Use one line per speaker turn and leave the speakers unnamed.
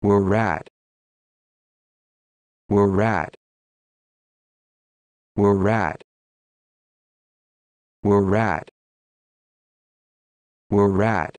We're We're rat. We're rat. We're rat. We're rat.